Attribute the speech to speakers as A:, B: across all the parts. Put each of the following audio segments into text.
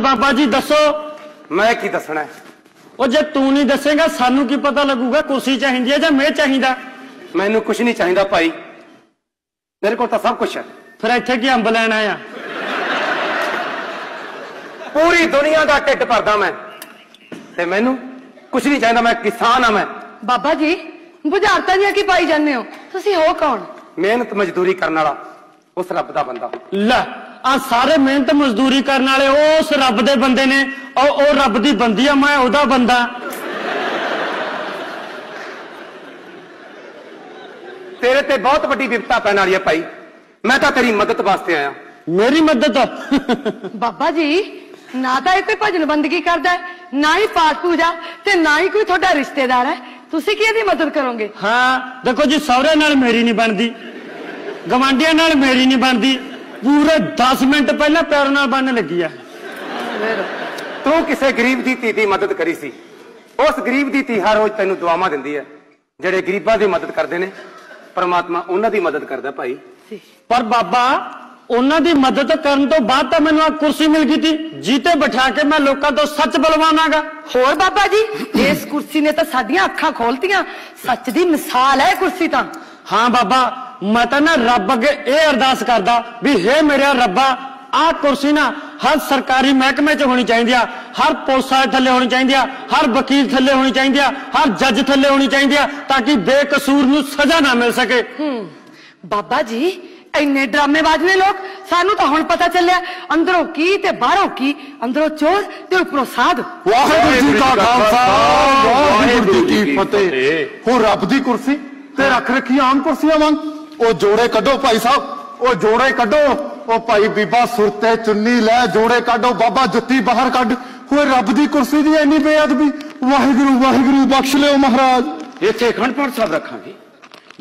A: ਬਾਬਾ ਜੀ ਦੱਸੋ।
B: ਮੈਂ ਕੀ ਦੱਸਣਾ? ਹੈ?
A: ਉਹ ਜੇ ਤੂੰ ਨਹੀਂ ਦੱਸੇਗਾ ਸਾਨੂੰ ਕੀ ਪਤਾ ਲੱਗੂਗਾ ਕੁਰਸੀ ਚਾਹੀਦੀ ਹੈ ਜਾਂ ਮੈਂ ਚਾਹੀਦਾ?
B: ਮੈਨੂੰ ਕੁਝ ਨਹੀਂ ਚਾਹੀਦਾ ਭਾਈ। ਮੇਰੇ ਕੋਲ ਤਾਂ ਸਭ ਕੁਝ ਹੈ।
A: ਫਿਰ ਇੱਥੇ ਕੀ ਅੰਬ ਲੈਣ ਆਇਆ?
B: ਪੂਰੀ ਦੁਨੀਆ ਦਾ ਢਿੱਡ ਭਰਦਾ ਮੈਂ। ਤੇ ਮੈਨੂੰ ਕੁਝ ਨਹੀਂ ਚਾਹੀਦਾ ਮੈਂ ਕਿਸਾਨ ਆ ਮੈਂ।
C: ਬਾਬਾ ਜੀ ਬੁਝਾਰਤਾਂ ਦੀਆਂ ਕੀ ਪਾਈ ਜਾਂਦੇ ਹੋ? ਤੁਸੀਂ ਹੋ ਕੌਣ?
B: ਮਿਹਨਤ ਮਜ਼ਦੂਰੀ ਕਰਨ ਵਾਲਾ ਉਸ ਰੱਬ ਦਾ ਬੰਦਾ।
A: ਲੈ ਆ ਸਾਰੇ ਮਿਹਨਤ ਮਜ਼ਦੂਰੀ ਕਰਨ ਵਾਲੇ ਉਸ ਰੱਬ ਦੇ ਬੰਦੇ ਨੇ। ਉਹ ਉਹ ਰੱਬ ਦੀ ਬੰਦੀ ਆ ਮੈਂ ਉਹਦਾ ਬੰਦਾ।
B: ਤੇਰੇ ਤੇ ਬਹੁਤ ਵੱਡੀ ਵਿਪਤਾ ਪੈਣ ਵਾਲੀ ਹੈ ਭਾਈ। ਮੈਂ ਤਾਂ ਤੇਰੀ ਮਦਦ ਵਾਸਤੇ ਆਇਆ।
A: ਮੇਰੀ ਮਦਦ
C: ਬਾਬਾ ਜੀ ਨਾ ਤਾਂ ਇਹ ਕੋਈ ਭਜਨ ਬੰਦਗੀ ਕਰਦਾ ਹੈ ਨਾ ਹੀ ਪਾਠ ਪੂਜਾ ਤੇ ਨਾ ਹੀ ਕੋਈ ਤੁਹਾਡਾ ਰਿਸ਼ਤੇਦਾਰ ਹੈ। ਤੁਸੀਂ ਕੀ ਇਹਦੀ ਮਦਦ ਕਰੋਗੇ?
A: ਹਾਂ ਦੇਖੋ ਜੀ ਸਹੁਰੇ ਨਾਲ ਮੇਰੀ ਨਹੀਂ ਬਣਦੀ। ਗਵਾਂਢੀਆਂ ਨਾਲ ਮੇਰੀ ਨਹੀਂ ਬਣਦੀ। ਪੂਰੇ 10 ਮਿੰਟ ਪਹਿਲਾਂ ਪਿਆਰ ਨਾਲ ਬਣਨ ਲੱਗੀ ਆ।
B: ਤੂੰ ਕਿਸੇ ਗਰੀਬ ਦੀ ਧੀ ਦੀ ਮਦਦ ਕਰੀ ਸੀ। ਉਸ ਗਰੀਬ ਦੀ ਧੀ ਹਰ ਰੋਜ਼ ਤੈਨੂੰ ਦੁਆਵਾਂ ਦਿੰਦੀ ਹੈ ਜਿਹੜੇ ਗਰੀਬਾਂ ਦੀ ਮਦਦ ਕਰਦੇ ਨੇ ਪਰਮਾਤਮਾ ਉਹਨਾਂ ਦੀ ਮਦਦ ਕਰਦਾ ਭਾਈ।
A: ਪਰ ਬਾਬਾ ਉਹਨਾਂ ਦੀ ਮਦਦ ਕਰਨ ਤੋਂ ਬਾਅਦ ਤਾਂ ਮੈਨੂੰ ਆ ਕੁਰਸੀ ਮਿਲ ਗਈ ਸੀ। ਜੀਤੇ ਬਿਠਾ ਕੇ ਮੈਂ ਲੋਕਾਂ ਤੋਂ ਸੱਚ ਬਲਵਾਵਾਂਗਾ
C: ਹੋਰ ਬਾਬਾ ਜੀ ਇਸ ਕੁਰਸੀ ਨੇ ਤਾਂ ਸਾਡੀਆਂ ਅੱਖਾਂ ਖੋਲਤੀਆਂ। ਸੱਚ ਦੀ ਮਿਸਾਲ ਹੈ ਇਹ ਕੁਰਸੀ ਤਾਂ।
A: ਹਾਂ ਬਾਬਾ ਮੈਂ ਤਾਂ ਨਾ ਰੱਬ ਅੱਗੇ ਇਹ ਅਰਦਾਸ ਕਰਦਾ ਵੀ ਹੇ ਮੇਰੇ ਰੱਬਾ ਆਹ ਕੁਰਸੀ ਨਾ ਹਰ ਸਰਕਾਰੀ ਮਹਿਕਮੇ 'ਚ ਹੋਣੀ ਚਾਹੀਦੀ ਆ ਹਰ ਪੁਲਿਸ ਵਾਲੇ ਥੱਲੇ ਹੋਣੀ ਚਾਹੀਦੀ ਆ ਹਰ ਵਕੀਲ ਥੱਲੇ ਹੋਣੀ ਚਾਹੀਦੀ ਆ ਹਰ ਜੱਜ ਥੱਲੇ ਹੋਣੀ ਚਾਹੀਦੀ ਆ ਤਾਂ ਕਿ ਬੇਕਸੂਰ ਨੂੰ ਸਜ਼ਾ ਨਾ ਮਿਲ ਸਕੇ।
C: ਬਾਬਾ ਜੀ ਇੰਨੇ ਡਰਾਮੇਬਾਜ਼ ਨੇ ਲੋਕ ਸਾਨੂੰ ਤਾਂ ਹੁਣ ਪਤਾ ਚੱਲਿਆ ਅੰਦਰੋਂ ਕੀ ਤੇ ਬਾਹਰੋਂ ਕੀ ਅੰਦਰੋਂ ਚੋਰ ਤੇ ਉੱਪਰੋਂ ਸਾਧ।
D: ਵਾਹਿਗੁਰੂ ਜੀ ਕਾ ਖਾਲਸਾ ਵਾਹਿਗੁਰੂ ਜੀ ਕੀ ਫਤਿਹ। ਉਹ ਰੱਬ ਦੀ ਕੁਰਸੀ ਤੇ ਰੱਖ ਰੱਖੀ ਆਮ ਕੁਰਸੀਆਂ ਵਾਂਗ। ਉਹ ਜੋੜੇ ਕੱਢੋ ਭਾਈ ਸਾਹਿਬ ਉਹ ਜੋੜੇ ਕੱਢੋ। ਉਹ ਭਾਈ ਬੀਬਾ ਸੁਰਤੇ ਚੁੰਨੀ ਲੈ ਜੋੜੇ ਕੱਢੋ। ਬਾਬਾ ਜੁੱਤੀ ਬਾਹਰ ਕੱਢ। ਉਹ ਰੱਬ ਦੀ ਕੁਰਸੀ ਦੀ ਇੰਨੀ ਬੇਅਦਬੀ। ਵਾਹਿਗੁਰੂ ਵਾਹਿਗੁਰੂ ਬਖਸ਼ ਲਿਓ ਮਹਾਰਾਜ।
E: ਇੱਥੇ ਅਖੰਡ ਪਾਠ ਸਾਹਿਬ ਰੱਖਾਂਗੇ।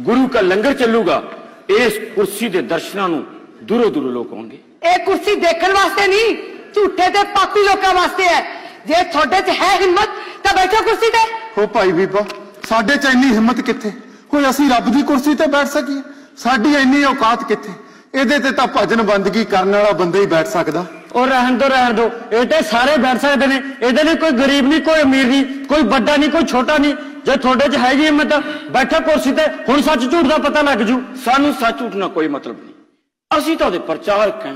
E: ਗੁਰੂ ਕਾ ਲੰਗਰ ਚੱਲੂਗਾ। ਇਸ ਕੁਰਸੀ ਦੇ ਦਰਸ਼ਨਾਂ ਨੂੰ ਦੂਰੋਂ ਦੂਰੋਂ ਲੋਕ ਆਉਣਗੇ।
C: ਇਹ ਕੁਰਸੀ ਦੇਖਣ ਵਾਸਤੇ ਨਹੀਂ ਝੂਠੇ ਤੇ ਪਾਪੀ ਲੋਕਾਂ ਵਾਸਤੇ ਹੈ। ਜੇ ਤੁਹਾਡੇ 'ਚ ਹੈ ਹਿੰਮਤ ਤਾਂ ਬੈਠੋ ਕੁਰਸੀ ਤੇ।
D: ਉਹ ਭਾਈ ਬੀਬਾ ਸਾਡੇ ਚ ਇੰਨੀ ਹਿੰਮਤ ਕਿੱਥੇ? ਕੋਈ ਅਸੀਂ ਰੱਬ ਦੀ ਕੁਰਸੀ ਤੇ ਬੈਠ ਸਕੀਏ। ਸਾਡੀ ਇੰਨੀ ਔਕਾਤ ਕਿੱਥੇ? ਇਹਦੇ ਤੇ ਤਾਂ ਭਜਨ ਬੰਦਗੀ ਕਰਨ ਵਾਲਾ ਬੰਦਾ ਹੀ ਬੈਠ ਸਕਦਾ।
A: ਉਹ ਰਹਿਣ ਦੋ ਰਹਿਣ ਦੋ। ਇਹ ਤੇ ਸਾਰੇ ਬੈਠ ਸਕਦੇ ਨੇ। ਇਹਦੇ ਲਈ ਕੋਈ ਗਰੀਬ ਨਹੀਂ ਕੋਈ ਅਮੀਰ ਨਹੀਂ ਕੋਈ ਵੱਡਾ ਨਹੀਂ ਕੋਈ ਛੋਟਾ ਨਹੀਂ। ਜੇ ਤੁਹਾਡੇ 'ਚ ਹੈਗੀ ਹਿੰਮਤ ਬੈਠੋ ਕੁਰਸੀ ਤੇ ਹੁਣ ਸੱਚ ਝੂਠ ਦਾ ਪਤਾ ਲੱਗ ਜੂ।
E: ਸਾਨੂੰ ਸੱਚ ਝੂਠ ਨਾਲ ਕੋਈ ਮਤਲਬ ਨਹੀਂ। ਅਸੀਂ ਤਾਂ ਉਹਦੇ ਪ੍ਰਚਾਰਕ ਹਾਂ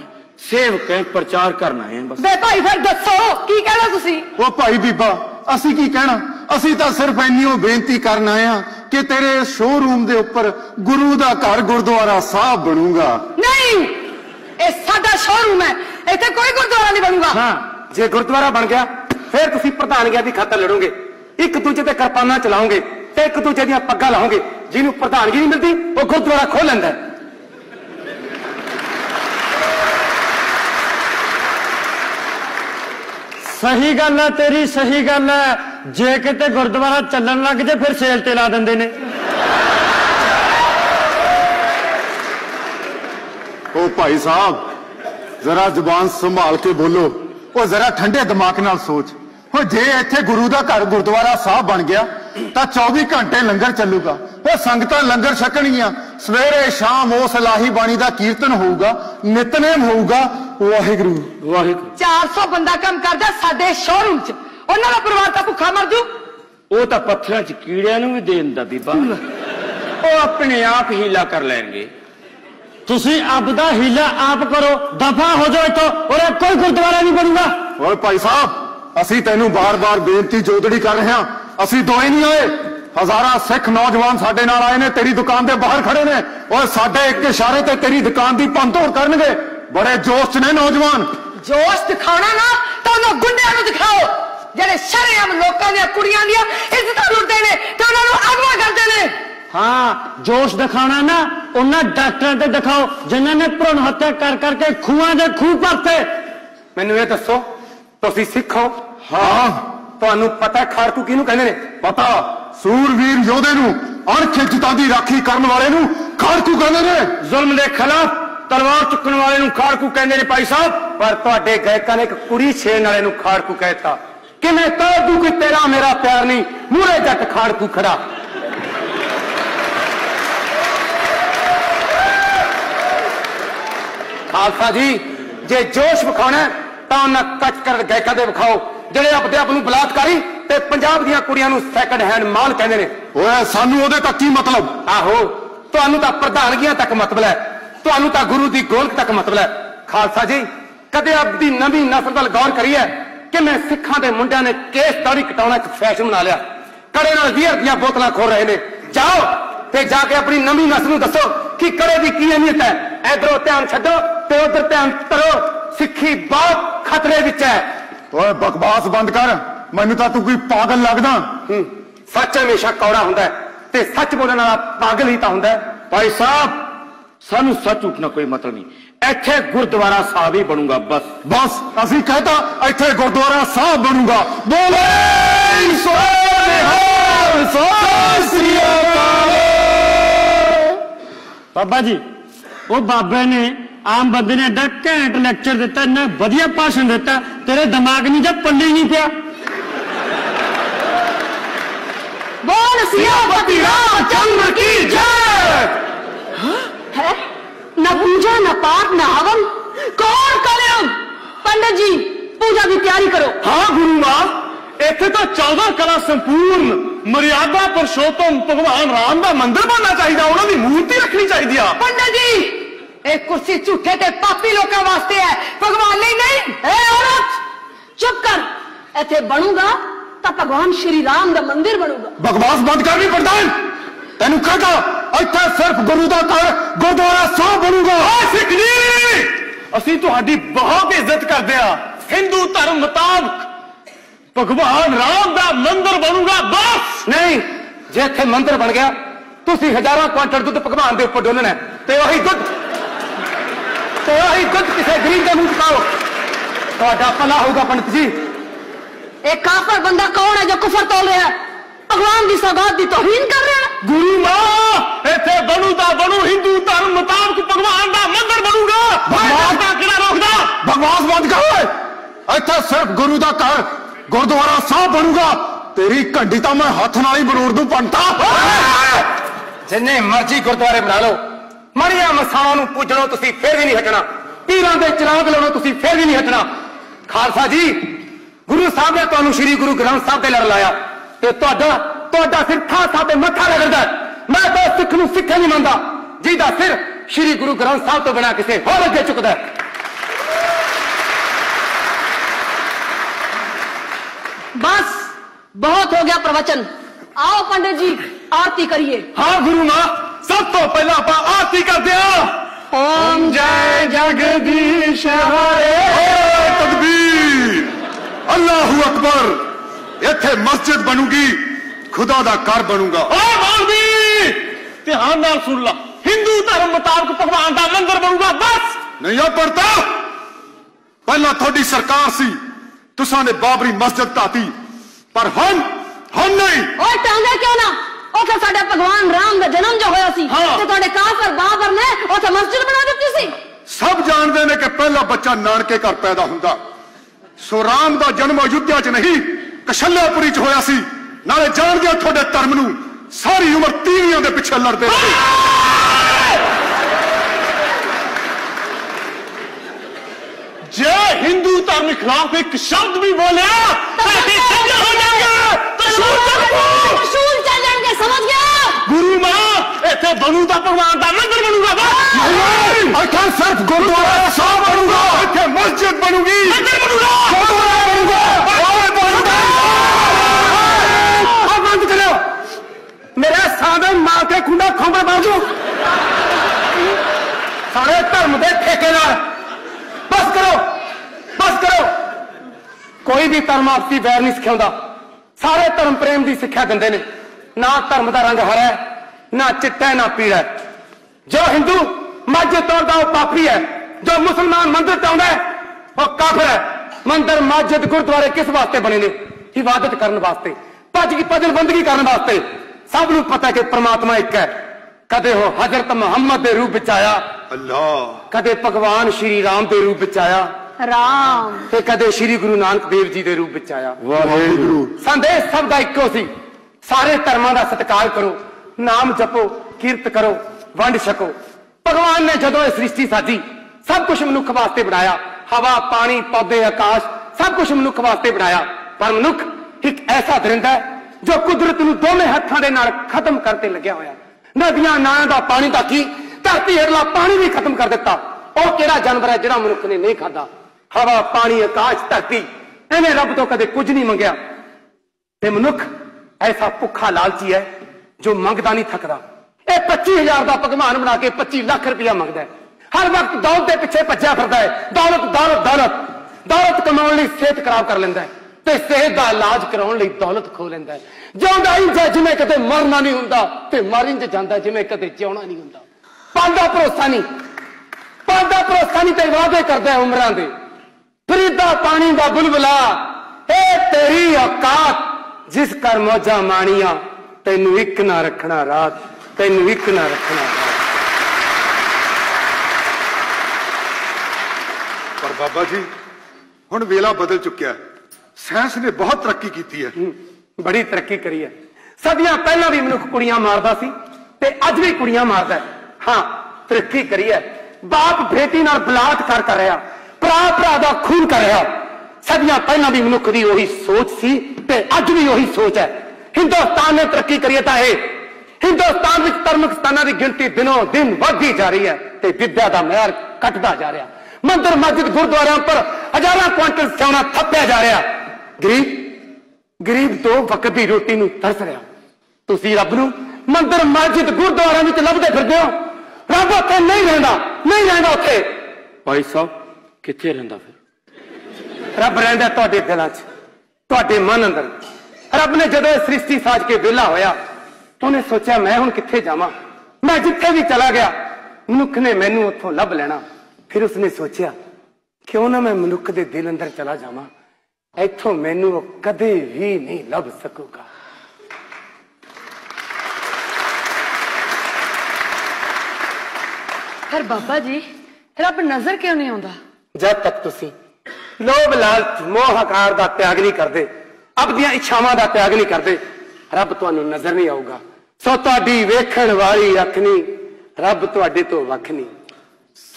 E: ਸੇਵਕ ਹਾਂ ਪ੍ਰਚਾਰ ਕਰਨ ਆਏ ਹਾਂ ਬਸ।
C: ਵੇ ਭਾਈ ਫਿਰ ਦੱਸੋ ਕੀ ਕਹਿਣਾ ਤੁਸੀਂ?
D: ਉਹ ਭਾਈ ਬੀਬਾ ਅਸੀਂ ਕੀ ਕਹਿਣਾ? ਅਸੀਂ ਤਾਂ ਸਿਰਫ ਇੰਨੀਓ ਬੇਨਤੀ ਕਰਨ ਆਏ ਆ ਕਿ ਤੇਰੇ ਸ਼ੋਰੂਮ ਦੇ ਉੱਪਰ ਗੁਰੂ ਦਾ ਘਰ ਗੁਰਦੁਆਰਾ ਸਾਹਿਬ ਬਣੂਗਾ।
C: ਨਹੀਂ! ਇਹ ਸਾਡਾ ਸ਼ੋਰੂਮ ਹੈ। ਇੱਥੇ ਕੋਈ ਗੁਰਦੁਆਰਾ ਨਹੀਂ ਬਣੂਗਾ।
A: ਹਾਂ
B: ਜੇ ਗੁਰਦੁਆਰਾ ਬਣ ਗਿਆ ਫਿਰ ਤੁਸੀਂ ਪ੍ਰਧਾਨਗੀਆਂ ਦੀ ਖਾਤਰ ਲੜੋਗੇ। ਇੱਕ ਦੂਜੇ ਤੇ ਕਿਰਪਾਨਾਂ ਚਲਾਓਗੇ ਤੇ ਇੱਕ ਦੂਜੇ ਦੀਆਂ ਪੱਗਾਂ ਲਾਓਗੇ। ਜਿਹਨੂੰ ਪ੍ਰਧਾਨਗੀ ਨਹੀਂ ਮਿਲਦੀ ਉਹ ਗੁਰਦੁਆਰਾ ਖੋਲ ਲੈਂਦਾ ਹੈ।
A: ਸਹੀ ਗੱਲ ਹੈ ਤੇਰੀ ਸਹੀ ਗੱਲ ਹੈ। ਜੇ ਕਿਤੇ ਗੁਰਦੁਆਰਾ ਚੱਲਣ ਲੱਗ ਜੇ ਫਿਰ ਸੇਲ ਤੇ ਲਾ ਦਿੰਦੇ ਨੇ।
D: ਉਹ ਭਾਈ ਸਾਹਿਬ ਜ਼ਰਾ ਜ਼ੁਬਾਨ ਸੰਭਾਲ ਕੇ ਬੋਲੋ। ਉਹ ਜ਼ਰਾ ਠੰਡੇ ਦਿਮਾਗ ਨਾਲ ਸੋਚ। ਉਹ ਜੇ ਇੱਥੇ ਗੁਰੂ ਦਾ ਘਰ ਗੁਰਦੁਆਰਾ ਸਾਹਿਬ ਬਣ ਗਿਆ ਤਾਂ 24 ਘੰਟੇ ਲੰਗਰ ਚੱਲੂਗਾ। ਉਹ ਸੰਗਤਾਂ ਲੰਗਰ ਛਕਣਗੀਆਂ। ਸਵੇਰੇ ਸ਼ਾਮ ਉਸ ਲਾਹੀ ਬਾਣੀ ਦਾ ਕੀਰਤਨ ਹੋਊਗਾ ਨਿਤਨੇਮ ਹੋਊਗਾ। ਵਾਹਿਗੁਰੂ।
E: ਵਾਹਿਗੁਰੂ
C: 400 ਬੰਦਾ ਕੰਮ ਕਰਦਾ ਸਾਡੇ ਸ਼ੋਰੂਮ 'ਚ। ਉਹਨਾਂ ਦਾ ਪਰਿਵਾਰ ਤਾਂ ਭੁੱਖਾ ਮਰ ਜੂ।
E: ਉਹ ਤਾਂ ਪੱਥਰਾਂ 'ਚ ਕੀੜਿਆਂ ਨੂੰ ਵੀ ਦੇ ਦਿੰਦਾ ਬੀਬਾ। ਉਹ ਆਪਣੇ ਆਪ ਹੀਲਾ ਕਰ ਲੈਣਗੇ।
A: ਤੁਸੀਂ ਆਪ ਦਾ ਹੀਲਾ ਆਪ ਕਰੋ ਦਫਾ ਹੋ ਜਾਓ ਇੱਥੋਂ ਔਰ ਕੋਈ ਗੁਰਦੁਆਰਾ ਨਹੀਂ ਬਣੂਗਾ।
D: ਓਏ ਭਾਈ ਸਾਹਿਬ ਅਸੀਂ ਤੈਨੂੰ ਬਾਰ-ਬਾਰ ਬੇਨਤੀ ਜੋਦੜੀ ਕਰ ਰਹੇ ਹਾਂ। ਅਸੀਂ ਦੋਏ ਨਹੀਂ ਆਏ। ਹਜ਼ਾਰਾਂ ਸਿੱਖ ਨੌਜਵਾਨ ਸਾਡੇ ਨਾਲ ਆਏ ਨੇ ਤੇਰੀ ਦੁਕਾਨ ਦੇ ਬਾਹਰ ਖੜੇ ਨੇ। ਓਏ ਸਾਡੇ ਇੱਕ ਇਸ਼ਾਰੇ ਤੇ ਤੇਰੀ ਦੁਕਾਨ ਦੀ ਭੰਨਤੋੜ ਕਰਨਗੇ। ਬੜੇ ਜੋਸ਼ 'ਚ ਨੇ ਨੌਜਵਾਨ।
C: ਜੋਸ਼ ਦਿਖਾਉਣਾ ਨਾ ਤਾਂ ਉਹਨਾਂ ਗੁੰਡਿਆਂ ਨੂੰ ਦਿਖਾਓ। ਜਿਹੜੇ ਸ਼ਰੇਆਮ ਲੋਕਾਂ ਦੀਆਂ ਕੁੜੀਆਂ ਦੀਆਂ ਇੱਜ਼ਤਾਂ ਲੁੱਟਦੇ ਨੇ ਤੇ ਉਹਨਾਂ ਨੂੰ ਅਗਵਾ ਕਰਦੇ ਨੇ।
A: ਹਾਂ ਜੋਸ਼ ਦਿਖਾਣਾ ਨਾ ਉਹਨਾਂ ਡਾਕਟਰਾਂ ਤੇ ਦਿਖਾਓ ਜਿਨ੍ਹਾਂ ਨੇ ਭਰੂਣ ਹੱਤਿਆ ਕਰ ਕਰਕੇ ਖੂਹਾਂ ਦੇ ਖੂਹ ਭਰਤੇ।
B: ਮੈਨੂੰ ਇਹ ਦੱਸੋ ਤੁਸੀਂ ਸਿੱਖ ਹੋ?
D: ਹਾਂ।
B: ਤੁਹਾਨੂੰ ਪਤਾ ਹੈ ਖਾੜਕੂ ਕਿਹਨੂੰ ਕਹਿੰਦੇ ਨੇ?
D: ਪਤਾ ਸੂਰਵੀਰ ਯੋਧੇ ਨੂੰ ਅਣਖ ਇੱਜ਼ਤਾਂ ਦੀ ਰਾਖੀ ਕਰਨ ਵਾਲੇ ਨੂੰ ਖਾੜਕੂ ਕਹਿੰਦੇ ਨੇ।
E: ਜ਼ੁਲਮ ਦੇ ਖਿਲਾਫ ਤਲਵਾਰ ਚੁੱਕਣ ਵਾਲੇ ਨੂੰ ਖਾੜਕੂ ਕਹਿੰਦੇ ਨੇ ਭਾਈ ਸਾਹਿਬ।
B: ਪਰ ਤੁਹਾਡੇ ਗਾਇਕਾਂ ਨੇ ਇੱਕ ਕੁੜੀ ਛੇੜਨ ਵਾਲੇ ਨੂੰ ਖਾੜਕੂ ਕਹਿਤਾ ਕਿਵੇਂ ਕਹਿ ਦੂ ਕਿ ਤੇਰਾ ਮੇਰਾ ਪਿਆਰ ਨਹੀਂ। ਮੂਰੇ ਜੱਟ ਖਾੜਕੂ ਖੜਾ। ਖਾਲਸਾ ਜੀ ਜੇ ਜੋਸ਼ ਵਿਖਾਉਣਾ ਤਾਂ ਉਹਨਾਂ ਕੱਚ ਕਰ ਗਾਇਕਾਂ ਦੇ ਵਿਖਾਓ। ਜਿਹੜੇ ਆਪਣੇ ਆਪ ਨੂੰ ਬਲਾਤਕਾਰੀ ਤੇ ਪੰਜਾਬ ਦੀਆਂ ਕੁੜੀਆਂ ਨੂੰ ਸੈਕੰਡ ਹੈਂਡ ਮਾਲ ਕਹਿੰਦੇ ਨੇ।
D: ਓਏ ਸਾਨੂੰ ਉਹਦੇ ਤੱਕ ਕੀ ਮਤਲਬ?
B: ਆਹੋ ਤੁਹਾਨੂੰ ਤਾਂ ਪ੍ਰਧਾਨਗੀਆਂ ਤੱਕ ਮਤਲਬ ਹੈ। ਤੁਹਾਨੂੰ ਤਾਂ ਗੁਰੂ ਦੀ ਗੋਲਕ ਤੱਕ ਮਤਲਬ ਹੈ। ਖਾਲਸਾ ਜੀ ਕਦੇ ਆਪਦੀ ਨਵੀਂ ਨਸਲ ਵੱਲ ਗੌਰ ਕਰੀਏ। ਕਿ ਮੈਂ ਸਿੱਖਾਂ ਦੇ ਮੁੰਡਿਆਂ ਨੇ ਕੇਸ ਦਾੜੀ ਕਟਾਉਣਾ ਇੱਕ ਫੈਸ਼ਨ ਬਣਾ ਲਿਆ। ਕੜੇ ਨਾਲ 20 ਦੀਆਂ ਬੋਤਲਾਂ ਖੋਲ ਰਹੇ ਨੇ। ਜਾਓ ਤੇ ਜਾ ਕੇ ਆਪਣੀ ਨਵੀਂ ਨਸਲ ਨੂੰ ਦੱਸੋ ਕਿ ਕੜੇ ਦੀ ਕੀ ਅਹਿਮੀਅਤ ਹੈ। ਇਧਰੋਂ ਧਿਆਨ ਛੱਡੋ ਤੇ ਉਧਰ ਧਿਆਨ ਧਰੋ ਸਿੱਖੀ ਬਹੁਤ ਖਤਰੇ ਵਿੱਚ ਹੈ।
D: ਓਏ ਬਕਵਾਸ ਬੰਦ ਕਰ। ਮੈਨੂੰ ਤਾਂ ਤੂੰ ਕੋਈ ਪਾਗਲ ਲੱਗਦਾ।
B: ਸੱਚ ਹਮੇਸ਼ਾ ਕੌੜਾ ਹੁੰਦਾ ਤੇ ਸੱਚ ਬੋਲਣ ਵਾਲਾ ਪਾਗਲ ਹੀ ਤਾਂ ਹੁੰਦਾ
E: ਭਾਈ ਸਾਹਿਬ ਸਾਨੂੰ ਸੱਚ ਨਾਲ ਕੋਈ ਮਤਲਬ ਨਹੀਂ।
D: इथे गुरुद्वारा साहब ही बनूँगा बस। बस अभी कहता इथे गुरुद्वारा
F: साहब बनूँगा। बाबा जी वो बाबे ने आम बंद ने घंट लैक्चर दिता इन्ना वधिया भाषण दिता तेरे दिमाग नहीं जब पल नहीं पिया।
G: बोल हाँ? पूजा न पाठ ਪੰਡਤ ਜੀ ਪੂਜਾ ਦੀ ਤਿਆਰੀ ਕਰੋ।
F: ਹਾਂ ਗੁਰੂ ਮਾਂ ਇੱਥੇ ਤਾਂ 14 ਕਲਾ ਸੰਪੂਰਨ ਮਰਿਆਦਾ ਪਰਸ਼ੋਤਮ ਭਗਵਾਨ ਰਾਮ ਦਾ ਮੰਦਿਰ ਬਣਨਾ ਚਾਹੀਦਾ ਉਹਨਾਂ ਦੀ ਮੂਰਤੀ ਰੱਖਣੀ ਚਾਹੀਦੀ ਆ।
G: ਪੰਡਤ ਜੀ ਇਹ ਕੁਰਸੀ ਝੂਠੇ ਤੇ ਪਾਪੀ ਲੋਕਾਂ ਵਾਸਤੇ ਹੈ। ਭਗਵਾਨ ਲਈ ਨਹੀਂ ਏ ਔਰਤ ਚੁੱਪ ਕਰ। ਇੱਥੇ ਬਣੂਗਾ ਤਾਂ ਭਗਵਾਨ ਸ਼੍ਰੀ ਰਾਮ ਦਾ ਮੰਦਿਰ ਬਣੂਗਾ।
D: ਬਕਵਾਸ ਬੰਦ ਕਰਨੀ ਪ੍ਰਧਾਨ ਤੈਨੂੰ ਕਹਦਾ ਇੱਥੇ ਸਿਰਫ ਗੁਰੂ ਦਾ ਘਰ ਗੁਰਦੁਆਰਾ ਸਾਹਿਬ ਬਣੂਗਾ।
F: ਓ ਸਿੱਖ ਜੀ! ਅਸੀਂ ਤੁਹਾਡੀ ਬਹੁਤ ਇੱਜ਼ਤ ਕਰਦੇ ਆ ਹਿੰਦੂ ਧਰਮ ਮੁਤਾਬਕ ਭਗਵਾਨ ਰਾਮ ਦਾ ਮੰਦਿਰ ਬਣੂਗਾ ਬਸ
B: ਨਹੀਂ ਜੇ ਇੱਥੇ ਮੰਦਿਰ ਬਣ ਗਿਆ ਤੁਸੀਂ ਹਜ਼ਾਰਾਂ ਕੁਆਂਟਲ ਦੁੱਧ ਭਗਵਾਨ ਦੇ ਉੱਪਰ ਡੋਲਣਾ ਹੈ, ਤੇ ਉਹੀ ਦੁੱਧ ਤੇ ਉਹੀ ਦੁੱਧ ਕਿਸੇ ਗਰੀਬ ਦੇ ਮੂੰਹ 'ਚ ਪਾਓ ਤੁਹਾਡਾ ਭਲਾ ਹੋਊਗਾ ਪੰਡਤ ਜੀ
G: ਇਹ ਕਾਫਰ ਬੰਦਾ ਕੌਣ ਹੈ ਜੋ ਕੁਫਰ ਤੋਲ ਰਿਹਾ ਹੈ ਭਗਵਾਨ ਦੀ ਸੌਗਾਤ ਦੀ ਤੋਹੀਨ ਕਰ ਰਿਹਾ ਹੈ
F: ਗੁਰੂ ਮਾਂ ਇੱਥੇ ਬਣੂ ਤਾਂ ਬਣੂ ਹਿੰਦੂ ਧਰਮ ਮੁਤਾਬਕ ਭਗਵਾਨ ਦਾ ਮੰਦਿਰ ਬਣੂਗਾ।
D: ਭਗਵਾਨ-
F: ਤਾਂ ਕਿਹੜਾ ਰੋਕਦਾ?
D: ਬਕਵਾਸ ਬੰਦ ਕਰ ਓਏ। ਇੱਥੇ ਸਿਰਫ ਗੁਰੂ ਦਾ ਘਰ ਗੁਰਦੁਆਰਾ ਸਾਹਿਬ ਬਣੂਗਾ। ਤੇਰੀ ਘੰਟੀ ਤਾਂ ਮੈਂ ਹੱਥ ਨਾਲ ਹੀ ਬਰੋੜ ਦੂੰ ਪੰਤਾ
B: ਜਿੰਨੇ ਮਰਜ਼ੀ ਗੁਰਦੁਆਰੇ ਬਣਾ ਲਓ। ਮੜੀਆਂ ਮਸਾਂ ਨੂੰ ਪੂਜਣੋਂ ਤੁਸੀਂ ਫੇਰ ਵੀ ਨਹੀਂ ਹਟਣਾ। ਪੀਰਾਂ ਦੇ ਚਿਰਾਗ ਲਾਉਣੋਂ ਤੁਸੀਂ ਫੇਰ ਵੀ ਨਹੀਂ ਹਟਣਾ। ਖਾਲਸਾ ਜੀ ਗੁਰੂ ਸਾਹਿਬ ਨੇ ਤੁਹਾਨੂੰ ਸ੍ਰੀ ਗੁਰੂ ਗ੍ਰੰਥ ਸਾਹਿਬ ਤੇ ਲੜ ਲਾਇਆ। ਤੇ ਤੁਹਾਡਾ ਤੁਹਾਡਾ ਸਿਰ ਥਾਂ ਥਾਂ ਤੇ ਮੱਥਾ ਲੱਗਦਾ ਮੈਂ ਤਾਂ ਸਿੱਖ ਨੂੰ ਸਿੱਖ ਨਹੀਂ ਮੰਨਦਾ ਜਿਹਦਾ ਸਿਰ ਸ੍ਰੀ ਗੁਰੂ ਗ੍ਰੰਥ ਸਾਹਿਬ ਤੋਂ ਬਿਨਾ ਕਿਸੇ ਹੋਰ ਅੱਗੇ ਚੁੱਕਦਾ
G: ਬਸ ਬਹੁਤ ਹੋ ਗਿਆ ਪ੍ਰਵਚਨ। ਆਓ ਪੰਡਿਤ ਜੀ ਆਰਤੀ ਕਰੀਏ।
F: ਹਾਂ ਗੁਰੂ ਮਾਂ ਸਭ ਤੋਂ ਪਹਿਲਾਂ ਆਪਾਂ ਆਰਤੀ ਕਰਦੇ ਹਾਂ।
G: ਓਮ
F: ਜੈ ਜਗਦੀਸ਼ ਹਰੇ।
D: ਤਕਬੀਰ। ਅੱਲਾਹੁ ਅਕਬਰ। ਇੱਥੇ ਮਸਜਿਦ ਬਣੂਗੀ। ਖੁਦਾ ਦਾ ਘਰ ਬਣੂਗਾ।
F: ਓ ਮੌਲਵੀ ਧਿਆਨ ਨਾਲ ਸੁਣ ਲਾ। ਹਿੰਦੂ ਧਰਮ ਮੁਤਾਬਕ ਭਗਵਾਨ ਦਾ ਮੰਦਿਰ ਬਣੂਗਾ ਬਸ!
D: ਨਹੀਂ ਆ ਪੜਤਾ ਪਹਿਲਾਂ ਤੁਹਾਡੀ ਸਰਕਾਰ ਸੀ ਤੁਸਾਂ ਨੇ ਬਾਬਰੀ ਮਸਜਿਦ ਢਾਤੀ ਪਰ ਹੁਣ ਹੁਣ ਨਹੀਂ।
G: ਓਏ ਟਾਂਗੇ ਕਿਉਂ ਨਾ? ਉੱਥੇ ਸਾਡੇ ਭਗਵਾਨ ਰਾਮ ਦਾ ਜਨਮ ਜੋ ਹੋਇਆ ਸੀ। ਤੇ ਤੁਹਾਡੇ ਕਾਫਰ ਬਾਬਰ ਨੇ ਉੱਥੇ ਮਸਜਿਦ ਬਣਾ ਦਿੱਤੀ ਸੀ।
D: ਸਭ ਜਾਣਦੇ ਨੇ ਕਿ ਪਹਿਲਾ ਬੱਚਾ ਨਾਨਕੇ ਘਰ ਪੈਦਾ ਹੁੰਦਾ। ਸੋ ਰਾਮ ਦਾ ਜਨਮ ਅਯੁੱਧਿਆ ਚ ਨਹੀਂ ਕਸ਼ਲਿਆਪੁਰੀ ਚ ਹੋਇਆ ਸੀ। ਨਾਲੇ ਜਾਣਦੇ ਹੋ ਤੁਹਾਡੇ ਧਰਮ ਨੂੰ ਸਾਰੀ ਉਮਰ ਤੀਵੀਆਂ ਦੇ ਪਿੱਛੇ ਲੜਦੇ ਸੀ
F: ਜੇ ਹਿੰਦੂ ਧਰਮ ਖਿਲਾਫ ਇੱਕ ਸ਼ਬਦ ਵੀ ਬੋਲਿਆ ਸਾਡੀ ਸਜ਼ਾ ਹੋ ਜਾਏਗਾ। ਤਸ਼ੂਰ
G: ਚੱਲਣਗੇ ਤਸ਼ੂਰ ਚੱਲਣਗੇ ਸਮਝ ਗਿਆ?
F: ਗੁਰੂ ਮਾਂ ਇੱਥੇ ਬਣੂ ਤਾਂ ਭਗਵਾਨ ਦਾ ਮੰਦਿਰ ਬਣੂਗਾ ਨਹੀਂ
D: ਇੱਥੇ ਸਿਰਫ ਗੁਰਦੁਆਰਾ ਸਾਹਿਬ ਬਣੂਗਾ। ਇੱਥੇ ਮਸਜਿਦ ਬਣੂਗੀ।
F: ਮੰਦਿਰ ਬਣੂਗਾ।
D: ਗੁਰਦੁਆਰਾ ਬਣੂਗਾ। ਬਾਬਾ ਬਣੂਗਾ।
B: ਮਾਰ ਕੇ ਖੁੰਡਾ ਖੰਭੇ ਮਾਰ ਦੋ ਸਾਰੇ ਧਰਮ ਦੇ ਠੇਕੇਦਾਰ। ਬਸ ਕਰੋ ਬਸ ਕਰੋ। ਕੋਈ ਵੀ ਧਰਮ ਆਪਸੀ ਵੈਰ ਨਹੀਂ ਸਿਖਾਉਂਦਾ ਸਾਰੇ ਧਰਮ ਪ੍ਰੇਮ ਦੀ ਸਿੱਖਿਆ ਦਿੰਦੇ ਨੇ। ਨਾ ਧਰਮ ਦਾ ਰੰਗ ਹਰਾ ਨਾ ਚਿੱਟਾ ਨਾ ਪੀਲਾ ਜੋ ਹਿੰਦੂ ਮਸਜਿਦ ਤੋੜਦਾ ਉਹ ਪਾਪੀ ਹੈ। ਜੋ ਮੁਸਲਮਾਨ ਮੰਦਿਰ ਟਾਉਂਦਾ ਹੈ, ਉਹ ਕਾਫਰ ਹੈ। ਮੰਦਿਰ, ਮਸਜਿਦ, ਗੁਰਦੁਆਰੇ ਕਿਸ ਵਾਸਤੇ ਬਣੇ ਨੇ? ਇਬਾਦਤ ਕਰਨ ਵਾਸਤੇ। ਭਜ ਕੀ ਭਜਨ ਬੰਦਗੀ ਕਰਨ ਵਾਸਤੇ। ਸਭ ਨੂੰ ਪਤਾ ਹੈ ਕਿ ਪ੍ਰਮਾਤਮਾ ਇੱਕ ਹੈ। ਕਦੇ ਉਹ ਹਜ਼ਰਤ ਮੁਹੰਮਦ ਦੇ ਰੂਪ ਵਿੱਚ ਆਇਆ।
D: ਅੱਲਾ
B: ਕਦੇ ਭਗਵਾਨ ਸ਼੍ਰੀ ਰਾਮ ਦੇ ਰੂਪ ਵਿੱਚ ਆਇਆ।
G: राम
B: ਤੇ ਕਦੇ ਸ਼੍ਰੀ ਗੁਰੂ ਨਾਨਕ ਦੇਵ ਜੀ ਦੇ ਰੂਪ ਵਿੱਚ ਆਇਆ।
D: ਵਾਹਿਗੁਰੂ।
B: ਸੰਦੇਸ਼ ਸਭ ਦਾ ਇੱਕੋ ਸੀ। ਸਾਰੇ ਧਰਮਾਂ ਦਾ ਸਤਿਕਾਰ ਕਰੋ। ਨਾਮ ਜਪੋ ਕੀਰਤ ਕਰੋ ਵੰਡ ਛਕੋ। ਭਗਵਾਨ ਨੇ ਜਦੋਂ ਇਹ ਸ੍ਰਿਸ਼ਟੀ ਸਾਜੀ ਸਭ ਕੁਝ ਮਨੁੱਖ ਵਾਸਤੇ ਬਣਾਇਆ। ਹਵਾ ਪਾਣੀ ਪੌਦੇ ਆਕਾਸ਼ ਸਭ ਕੁਝ ਮਨੁੱਖ ਵਾਸਤੇ ਬਣਾਇਆ। ਪਰ ਮਨੁੱਖ ਇੱਕ ਐਸਾ ਦਰਿੰਦਾ ਹੈ ਜੋ ਕੁਦਰਤ ਨੂੰ ਦੋਵੇਂ ਹੱਥਾਂ ਦੇ ਨਾਲ ਖਤਮ ਕਰਤੇ ਲੱਗਿਆ ਹੋਇਆ। ਨਦੀਆਂ ਨਾਲਾਂ ਦਾ ਪਾਣੀ ਤਾਂ ਕੀ? ਧਰਤੀ ਹੇਠਲਾ ਪਾਣੀ ਵੀ ਖਤਮ ਕਰ ਦਿੱਤਾ। ਉਹ ਕਿਹੜਾ ਜਾਨਵਰ ਹੈ ਜਿਹੜਾ ਮਨੁੱਖ ਨੇ ਨਹੀਂ ਖਾਦਾ ਹਵਾ, ਪਾਣੀ, ਆਕਾਸ਼, ਧਰਤੀ ਇਹਨੇ ਰੱਬ ਤੋਂ ਕਦੇ ਕੁਝ ਨਹੀਂ ਮੰਗਿਆ। ਤੇ ਮਨੁੱਖ ਐਸਾ ਭੁੱਖਾ ਲਾਲਚੀ ਹੈ ਜੋ ਮੰਗਦਾ ਨਹੀਂ ਥੱਕਦਾ। ਇਹ 25000 ਦਾ ਭਗਵਾਨ ਬਣਾ ਕੇ 25 ਲੱਖ ਰੁਪਇਆ ਮੰਗਦਾ ਹੈ। ਹਰ ਵਕਤ ਦੌਲਤ ਦੇ ਪਿੱਛੇ ਭੱਜਿਆ ਫਿਰਦਾ ਹੈ। ਦੌਲਤ ਦੌਲਤ ਦੌਲਤ। ਦੌਲਤ ਕਮਾਉਣ ਲਈ ਸਿਹਤ ਖਰਾਬ ਕਰ ਲੈਂਦਾ ਹੈ। ਤੇ ਸਿਹਤ ਦਾ ਇਲਾਜ ਕਰਾਉਣ ਲਈ ਦੌਲਤ ਖੋ ਲੈਂਦਾ ਜਿਉਂਦਾ ਹੀ ਜਿਵੇਂ ਕਦੇ ਮਰਨਾ ਨਹੀਂ ਹੁੰਦਾ ਤੇ ਮਰ ਇੰਜ ਜਾਂਦਾ ਜਿਵੇਂ ਕਦੇ ਜਿਉਣਾ ਨਹੀਂ ਹੁੰਦਾ। ਪਾਂਦਾ ਭਰੋਸਾ ਨਹੀਂ। ਪਾਂਦਾ ਭਰੋਸਾ ਨਹੀਂ ਤੇ ਵਾਅਦੇ ਕਰਦਾ ਉਮਰਾਂ ਦੇ। ਫਰੀਦਾ ਪਾਣੀ ਦਾ ਬੁਲਬੁਲਾ ਏ ਤੇਰੀ ਔਕਾਤ, ਜਿਸ ਕਰ ਮੌਜਾਂ ਮਾਣੀਆਂ, ਤੈਨੂੰ ਇੱਕ ਨਾ ਰੱਖਣਾ ਰਾਤ, ਤੈਨੂੰ ਇੱਕ ਨਾ ਰੱਖਣਾ ਰਾਤ।
D: ਪਰ ਬਾਬਾ ਜੀ, ਹੁਣ ਵੇਲਾ ਬਦਲ ਚੁੱਕਿਆ ਹੈ। ਸਾਇੰਸ ਨੇ ਬਹੁਤ ਤਰੱਕੀ ਕੀਤੀ ਹੈ।
B: ਬੜੀ ਤਰੱਕੀ ਕਰੀ ਹੈ। ਸਦੀਆਂ ਪਹਿਲਾਂ ਵੀ ਮਨੁੱਖ ਕੁੜੀਆਂ ਮਾਰਦਾ ਸੀ ਤੇ ਅੱਜ ਵੀ ਕੁੜੀਆਂ ਮਾਰਦਾ ਹਾਂ। ਤਰੱਕੀ ਕਰੀ ਹੈ। ਬਾਪ ਬੇਟੀ ਨਾਲ ਬਲਾਤਕਾਰ ਕਰ ਰਿਹਾ, ਭਰਾ ਭਰਾ ਦਾ ਖੂਨ ਕਰ ਰਿਹਾ। ਸਦੀਆਂ ਪਹਿਲਾਂ ਵੀ ਮਨੁੱਖ ਦੀ ਉਹੀ ਸੋਚ ਸੀ ਤੇ ਅੱਜ ਵੀ ਉਹੀ ਸੋਚ ਹੈ। ਹਿੰਦੁਸਤਾਨ ਨੇ ਤਰੱਕੀ ਕਰੀ ਤਾਂ ਇਹ। ਹਿੰਦੁਸਤਾਨ ਵਿੱਚ ਧਾਰਮਿਕ ਸਥਾਨਾਂ ਦੀ ਗਿਣਤੀ ਦਿਨੋਂ ਦਿਨ ਵੱਧਦੀ ਜਾ ਰਹੀ ਹੈ ਤੇ ਵਿੱਦਿਆ ਦਾ ਮਿਆਰ ਘਟਦਾ ਜਾ ਰਿਹਾ। ਮੰਦਰ, ਮਸਜਿਦ, ਗੁਰਦੁਆਰਿਆਂ ਉੱਪਰ ਹਜ਼ਾਰਾਂ ਕੁਆਂਟਲ ਸੋਨਾ ਥੱਪਿਆ ਜਾ ਰਿਹਾ। ਗਰੀਬ ਗਰੀਬ ਤੋਂ ਵਕਤ ਦੀ ਰੋਟੀ ਨੂੰ ਤਰਸ ਰਿਹਾ। ਤੁਸੀਂ ਰੱਬ ਨੂੰ ਮੰਦਰ, ਮਸਜਿਦ, ਗੁਰਦੁਆਰਿਆਂ ਵਿੱਚ ਲੱਭਦੇ ਫਿਰਦੇ ਹੋ। ਰੱਬ ਉੱਥੇ ਨਹੀਂ ਰਹਿੰਦਾ ਨਹੀਂ ਰਹਿੰਦਾ ਉੱਥੇ।
E: ਭਾਈ ਸਾਹਿਬ, ਕਿੱਥੇ ਰਹਿੰਦਾ ਫਿਰ?
B: ਰੱਬ ਰਹਿੰਦਾ ਤੁਹਾਡੇ ਦਿਲਾਂ 'ਚ, ਤੁਹਾਡੇ ਮਨ ਅੰਦਰ। ਰੱਬ ਨੇ ਜਦੋਂ ਇਹ ਸ੍ਰਿਸ਼ਟੀ ਸਾਜ ਕੇ ਵਿਹਲਾ ਹੋਇਆ ਉਹਨੇ ਸੋਚਿਆ, ਮੈਂ ਹੁਣ ਕਿੱਥੇ ਜਾਵਾਂ? ਮੈਂ ਜਿੱਥੇ ਵੀ ਚਲਾ ਗਿਆ, ਮਨੁੱਖ ਨੇ ਮੈਨੂੰ ਉੱਥੋਂ ਲੱਭ ਲੈਣਾ। ਫਿਰ ਉਸਨੇ ਸੋਚਿਆ, ਕਿਉਂ ਨਾ ਮੈਂ ਮਨੁੱਖ ਦੇ ਦਿਲ ਅੰਦਰ ਚਲਾ ਜਾਵਾਂ? ਇੱਥੋਂ ਮੈਨੂੰ ਉਹ ਕਦੇ ਵੀ ਨਹੀਂ ਲੱਭ ਸਕੂਗਾ।
C: ਪਰ ਬਾਬਾ ਜੀ ਰੱਬ ਨਜ਼ਰ ਕਿਉਂ ਨਹੀਂ ਆਉਂਦਾ?
B: ਜਦ ਤੱਕ ਤੁਸੀਂ ਲੋਭ ਲਾਲਚ ਮੋਹ ਹਕਾਰ ਦਾ ਤਿਆਗ ਨਹੀਂ ਕਰਦੇ ਆਪਣੀਆਂ ਇੱਛਾਵਾਂ ਦਾ ਤਿਆਗ ਨਹੀਂ ਕਰਦੇ ਰੱਬ ਤੁਹਾਨੂੰ ਨਜ਼ਰ ਨਹੀਂ ਆਊਗਾ। ਸੋ ਤੁਹਾਡੀ ਵੇਖਣ ਵਾਲੀ ਅੱਖ ਨਹੀਂ ਰੱਬ ਤੁਹਾਡੇ ਤੋਂ ਵੱਖ ਨਹੀਂ।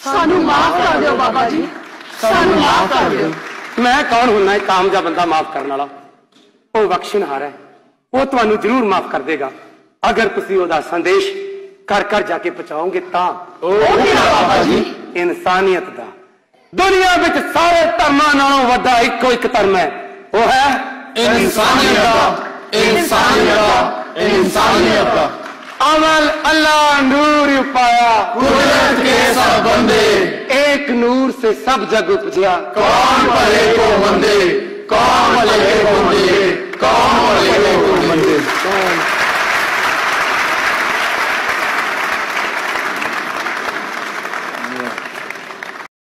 C: ਸਾਨੂੰ ਮਾਫ ਕਰ ਦਿਓ ਬਾਬਾ ਜੀ। ਸਾਨੂੰ ਮਾਫ ਕਰ ਦਿਓ।
B: ਮੈਂ ਕੌਣ ਹੁੰਨਾ ਇੱਕ ਕਾਮਯਾਬ ਬੰਦਾ ਮਾਫ ਕਰਨ ਵਾਲਾ? ਉਹ ਬਖਸ਼ਣਹਾਰ ਹੈ। ਉਹ ਤੁਹਾਨੂੰ ਜ਼ਰੂਰ ਮਾਫ ਕਰ ਦੇਗਾ। ਅਗਰ ਤੁਸੀਂ ਉਹਦਾ ਸੰਦੇਸ਼ ਘਰ ਘਰ ਜਾ ਕੇ ਪਹੁੰਚਾਓਗੇ ਤਾਂ
C: ਉਹ ਕਿਹੜਾ ਬਾਬਾ ਜੀ।
B: ਇਨਸਾਨੀਅਤ ਦਾ। ਦੁਨੀਆ ਵਿੱਚ ਸਾਰੇ ਧਰਮਾਂ ਨਾਲੋਂ ਵੱਡਾ ਇੱਕੋ ਇੱਕ ਧਰਮ ਹੈ। ਉਹ ਹੈ
D: ਇਨਸਾਨੀਅਤ ਦਾ ਇਨਸਾਨੀਅਤ ਦਾ ਇਨਸਾਨੀਅਤ ਦਾ।
B: अमल अल्लाह नूर पाया।
D: कुदरत के सब बंदे।
B: एक नूर से सब जग उपजिया
D: कौन भले को बंदे कौन भले को बंदे कौन भले को